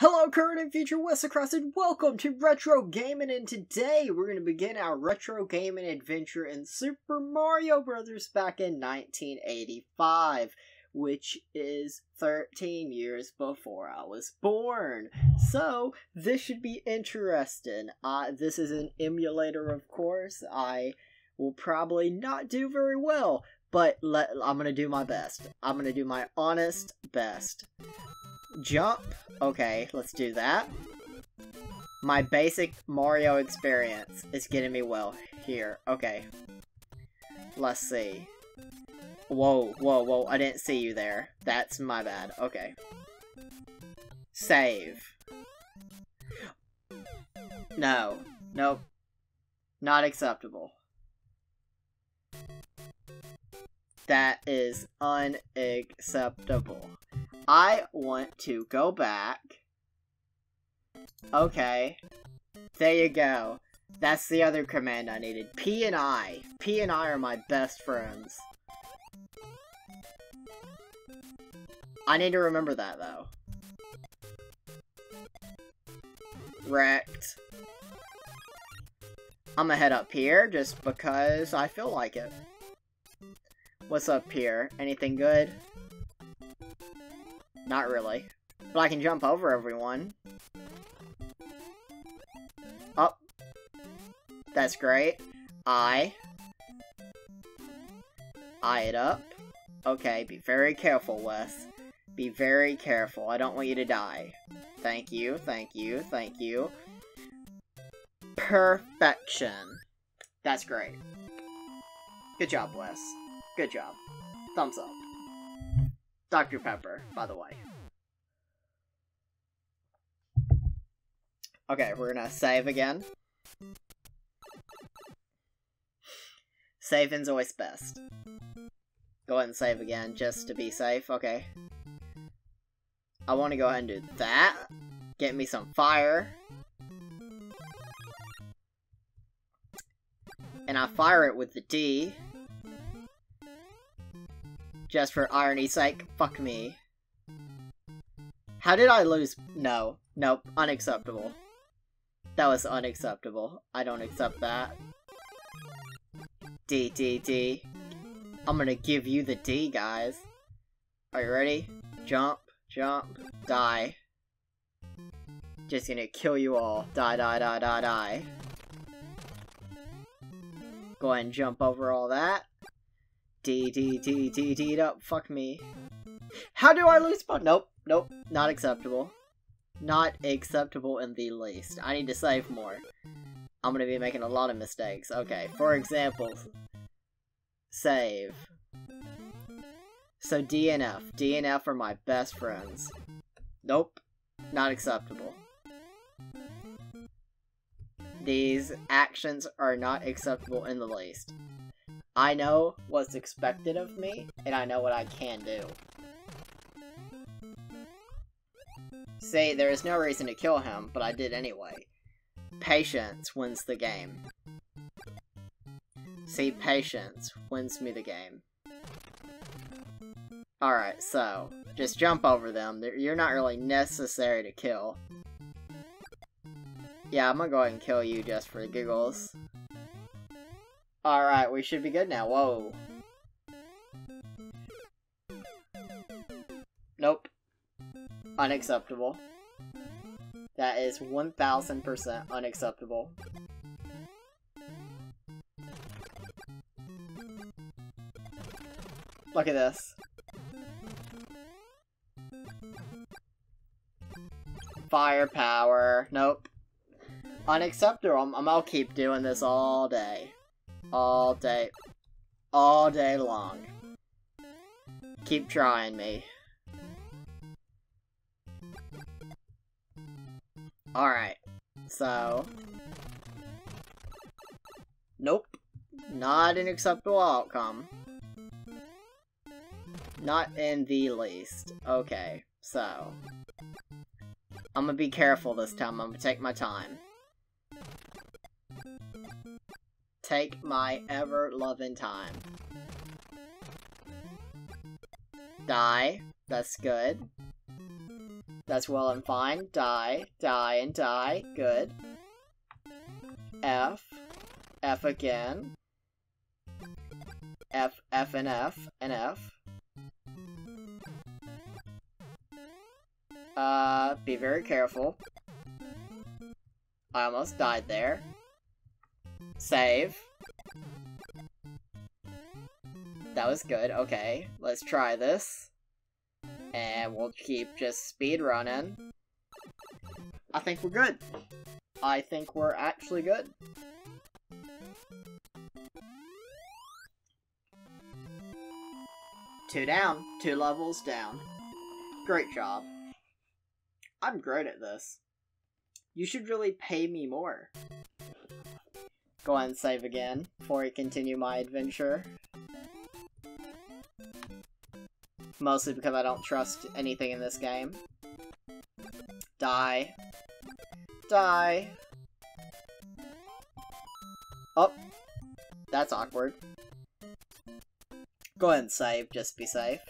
Hello, current and future Wesocrats, and welcome to Retro Gaming. And today we're going to begin our retro gaming adventure in Super Mario Brothers back in 1985, which is 13 years before I was born. So this should be interesting. Uh, this is an emulator, of course. I will probably not do very well, but let, I'm going to do my best. I'm going to do my honest best. Jump. Okay, let's do that. My basic Mario experience is getting me well here. Okay. Let's see. Whoa, whoa, whoa. I didn't see you there. That's my bad. Okay. Save. No. Nope. Not acceptable. That is unacceptable. I want to go back. Okay. There you go. That's the other command I needed. P and I. P and I are my best friends. I need to remember that, though. Wrecked. I'm gonna head up here, just because I feel like it. What's up here? Anything good? Not really. But I can jump over everyone. Oh. That's great. I. I it up. Okay, be very careful, Wes. Be very careful. I don't want you to die. Thank you, thank you, thank you. Perfection. That's great. Good job, Wes. Good job. Thumbs up. Dr. Pepper, by the way. Okay, we're gonna save again. Saving's always best. Go ahead and save again, just to be safe. Okay. I want to go ahead and do that. Get me some fire. And I fire it with the D. Just for irony's sake, fuck me. How did I lose? No. Nope. Unacceptable. That was unacceptable. I don't accept that. D, D, D. I'm gonna give you the D, guys. Are you ready? Jump, jump, die. Just gonna kill you all. Die, die, die, die, die. Go ahead and jump over all that. D D D D D up. Fuck me. How do I lose spawn? Nope. Nope. Not acceptable. Not acceptable in the least. I need to save more. I'm gonna be making a lot of mistakes. Okay, for example, save. So DNF. DNF are my best friends. Nope. Not acceptable. These actions are not acceptable in the least. I know what's expected of me, and I know what I can do. See, there is no reason to kill him, but I did anyway. Patience wins the game. See, patience wins me the game. Alright, so, just jump over them. You're not really necessary to kill. Yeah, I'm gonna go ahead and kill you just for giggles. Alright, we should be good now. Whoa. Nope. Unacceptable. That is 1000% unacceptable. Look at this. Firepower. Nope. Unacceptable. I'm, I'll keep doing this all day. All day. All day long. Keep trying me. Alright. So... Nope. Not an acceptable outcome. Not in the least. Okay, so... I'm gonna be careful this time. I'm gonna take my time. Take my ever-loving time. Die. That's good. That's well and fine. Die, die, and die. Good. F. F again. F, F, and F, and F. Uh, be very careful. I almost died there. Save. That was good. Okay, let's try this. And we'll keep just speed running. I think we're good. I think we're actually good. Two down. Two levels down. Great job. I'm great at this. You should really pay me more. Go ahead and save again before I continue my adventure. Mostly because I don't trust anything in this game. Die. Die. Oh. That's awkward. Go ahead and save, just be safe.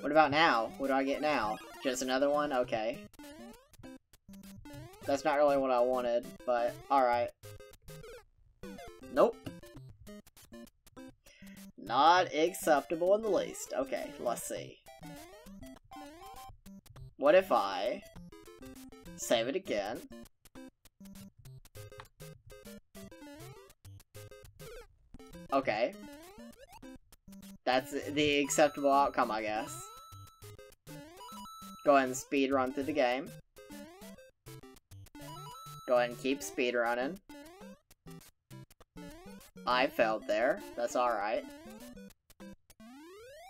What about now? What do I get now? Just another one? Okay. That's not really what I wanted, but alright. Nope. Not acceptable in the least. Okay, let's see. What if I save it again? Okay. That's the acceptable outcome, I guess. Go ahead and speed run through the game. Go ahead and keep speed running. I failed there. That's alright.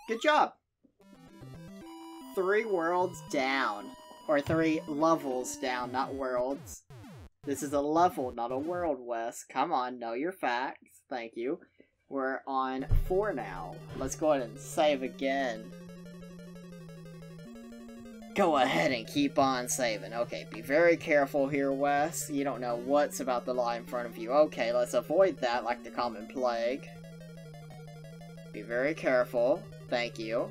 Good job! Three worlds down. Or three levels down, not worlds. This is a level, not a world, Wes. Come on, know your facts. Thank you. We're on four now. Let's go ahead and save again. Go ahead and keep on saving. Okay, be very careful here, Wes. You don't know what's about to lie in front of you. Okay, let's avoid that like the common plague. Be very careful. Thank you.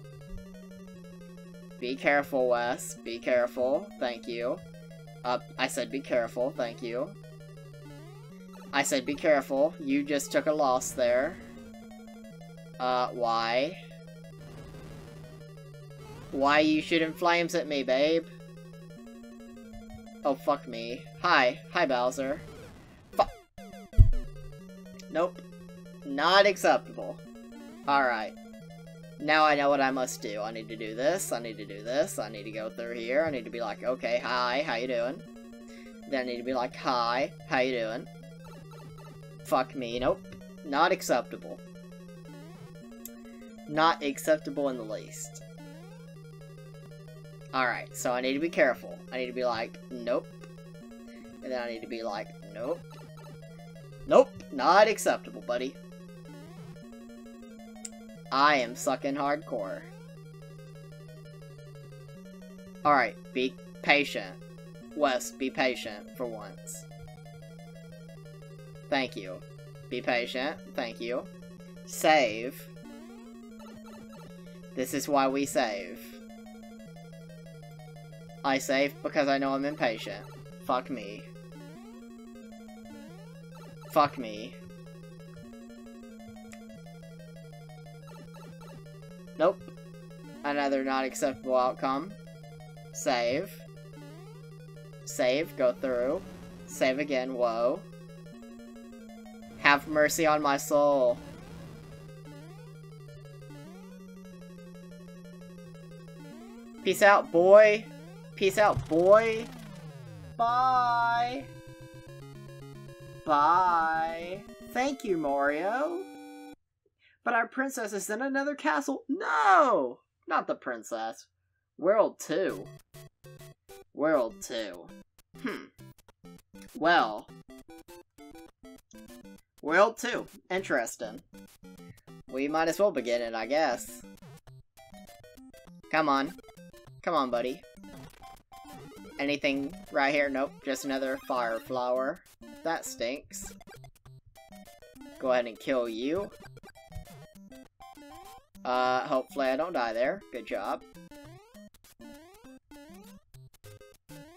Be careful, Wes. Be careful. Thank you. Uh, I said be careful. Thank you. I said be careful. You just took a loss there. Uh, why? Why you shooting flames at me, babe? Oh, fuck me. Hi. Hi, Bowser. Fuck. Nope. Not acceptable. Alright. Now I know what I must do. I need to do this, I need to do this, I need to go through here, I need to be like, okay, hi, how you doing? Then I need to be like, hi, how you doing? Fuck me, nope. Not acceptable. Not acceptable in the least. Alright, so I need to be careful. I need to be like, nope. And then I need to be like, nope. Nope, not acceptable, buddy. I am sucking hardcore. Alright, be patient. Wes, be patient for once. Thank you. Be patient. Thank you. Save. This is why we save. I save because I know I'm impatient. Fuck me. Fuck me. Nope. Another not acceptable outcome. Save. Save, go through. Save again, whoa. Have mercy on my soul. Peace out, boy. Peace out, boy. Bye. Bye. Thank you, Mario. But our princess is in another castle. No! Not the princess. World 2. World 2. Hmm. Well. World 2. Interesting. We might as well begin it, I guess. Come on. Come on, buddy. Anything right here? Nope, just another fire flower. That stinks. Go ahead and kill you. Uh, hopefully I don't die there. Good job.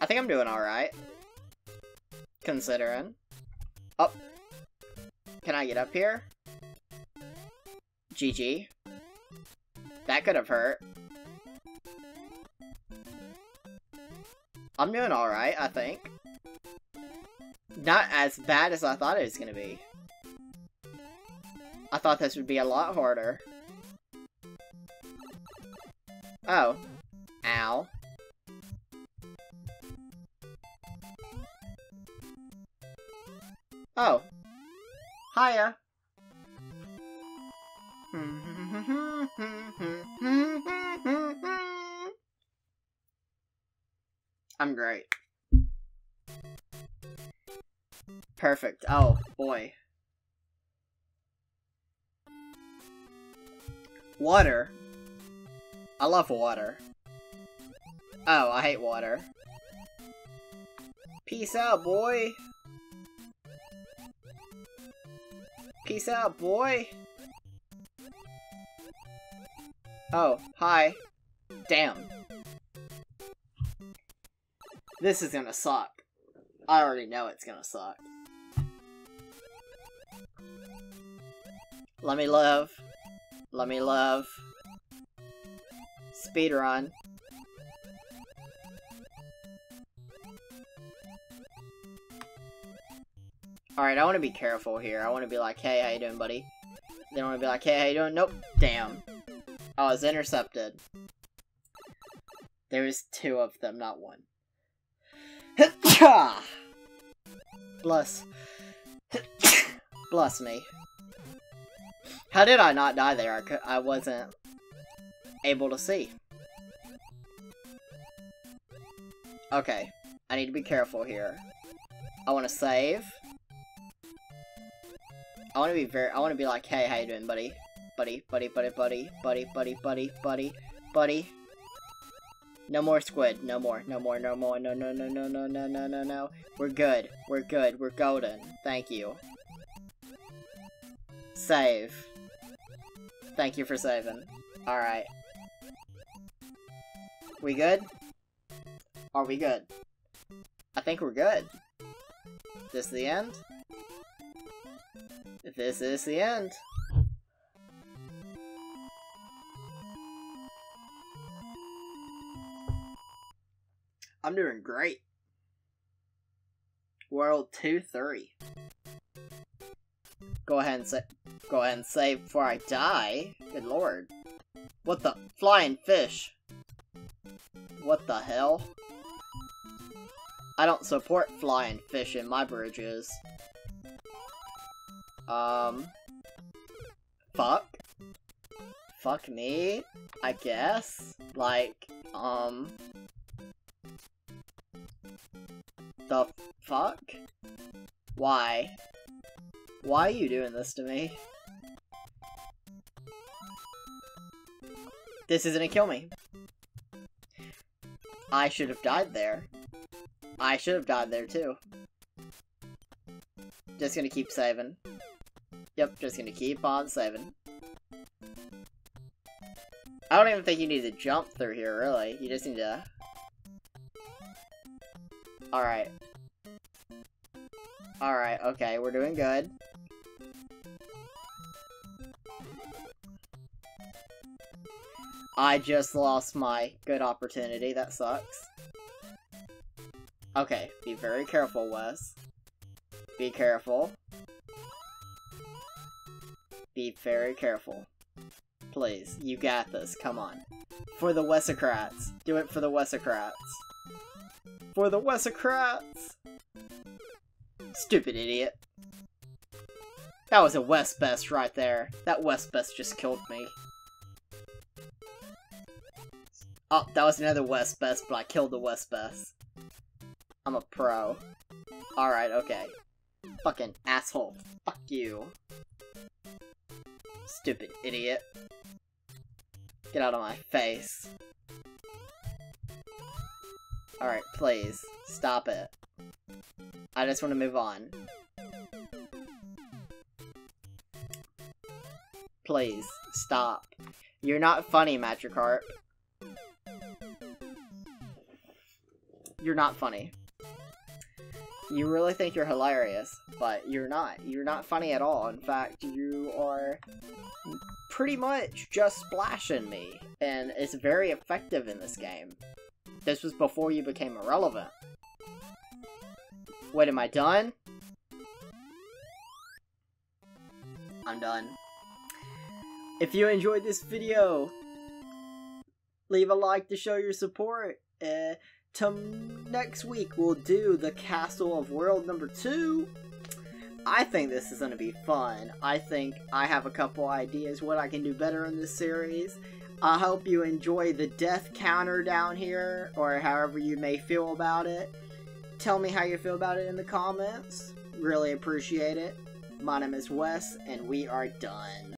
I think I'm doing alright. Considering. Oh. Can I get up here? GG. That could have hurt. I'm doing alright, I think. Not as bad as I thought it was gonna be. I thought this would be a lot harder. Oh. Ow. Oh. Hiya. Perfect. Oh, boy. Water. I love water. Oh, I hate water. Peace out, boy. Peace out, boy. Oh, hi. Damn. This is gonna suck. I already know it's gonna suck. Let me live. Let me live. Speedrun. Alright, I want to be careful here. I want to be like, hey, how you doing, buddy? Then I want to be like, hey, how you doing? Nope. Damn. I was intercepted. There was two of them, not one. Bless. Bless me. How did I not die there? I, I wasn't able to see. Okay. I need to be careful here. I want to save. I want to be very- I want to be like, hey, how you doing, buddy? Buddy, buddy, buddy, buddy, buddy, buddy, buddy, buddy, buddy. No more squid. No more. No more. No more. No, no, no, no, no, no, no, no, no. We're good. We're good. We're golden. Thank you. Save. Thank you for saving. Alright. We good? Are we good? I think we're good. This the end? This is the end. I'm doing great. World 2-3. Go ahead and say go ahead and save before I die. Good lord. What the flying fish? What the hell? I don't support flying fish in my bridges. Um fuck. Fuck me, I guess. Like, um the fuck? Why? Why are you doing this to me? This isn't a kill me. I should have died there. I should have died there too. Just gonna keep saving. Yep, just gonna keep on saving. I don't even think you need to jump through here, really. You just need to... Alright. Alright, okay, we're doing good. I just lost my good opportunity, that sucks. Okay, be very careful, Wes. Be careful. Be very careful. Please, you got this, come on. For the Wesocrats. Do it for the Wesocrats. For the Wesocrats! Stupid idiot. That was a West Best right there. That West Best just killed me. Oh, that was another West Best, but I killed the West Best. I'm a pro. Alright, okay. Fucking asshole. Fuck you. Stupid idiot. Get out of my face. Alright, please. Stop it. I just want to move on. Please, stop. You're not funny, Magikarp. You're not funny. You really think you're hilarious, but you're not. You're not funny at all. In fact, you are pretty much just splashing me, and it's very effective in this game. This was before you became irrelevant. Wait, am I done? I'm done. If you enjoyed this video, leave a like to show your support. Uh, next week, we'll do the Castle of World number two. I think this is going to be fun. I think I have a couple ideas what I can do better in this series. I hope you enjoy the death counter down here, or however you may feel about it. Tell me how you feel about it in the comments. Really appreciate it. My name is Wes, and we are done.